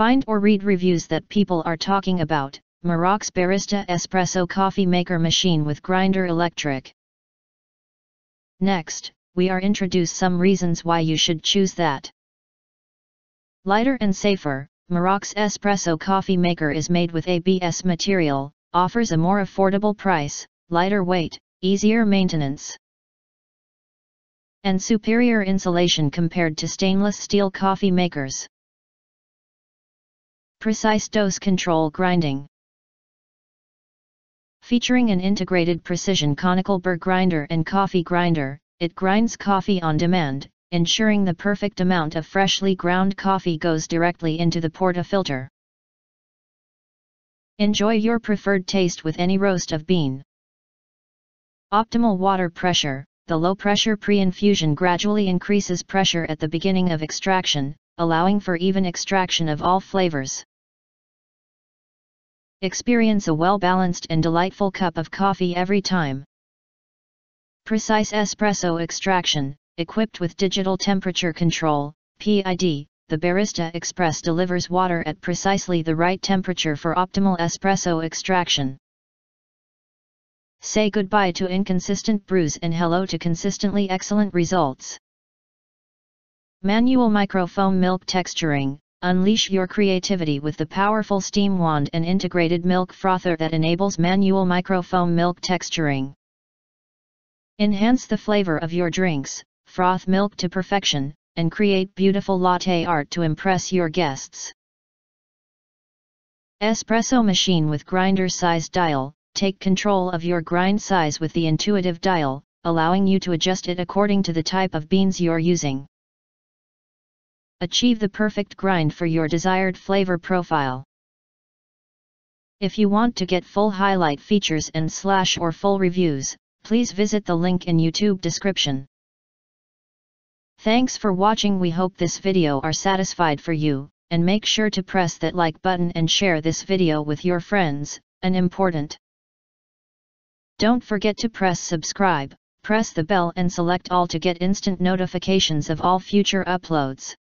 Find or read reviews that people are talking about, MIROX Barista Espresso Coffee Maker Machine with Grinder Electric. Next, we are introduce some reasons why you should choose that. Lighter and safer, MIROX's Espresso Coffee Maker is made with ABS material, offers a more affordable price, lighter weight, easier maintenance, and superior insulation compared to stainless steel coffee makers. Precise dose control grinding. Featuring an integrated precision conical burr grinder and coffee grinder, it grinds coffee on demand, ensuring the perfect amount of freshly ground coffee goes directly into the portafilter. Enjoy your preferred taste with any roast of bean. Optimal water pressure The low pressure pre-infusion gradually increases pressure at the beginning of extraction, allowing for even extraction of all flavors. Experience a well-balanced and delightful cup of coffee every time. Precise espresso extraction, equipped with digital temperature control, PID, the Barista Express delivers water at precisely the right temperature for optimal espresso extraction. Say goodbye to inconsistent brews and hello to consistently excellent results. Manual microfoam milk texturing, unleash your creativity with the powerful steam wand and integrated milk frother that enables manual microfoam milk texturing. Enhance the flavor of your drinks, froth milk to perfection, and create beautiful latte art to impress your guests. Espresso machine with grinder size dial, take control of your grind size with the intuitive dial, allowing you to adjust it according to the type of beans you're using. Achieve the perfect grind for your desired flavor profile. If you want to get full highlight features and slash or full reviews, please visit the link in YouTube description. Thanks for watching we hope this video are satisfied for you, and make sure to press that like button and share this video with your friends, and important. Don't forget to press subscribe, press the bell and select all to get instant notifications of all future uploads.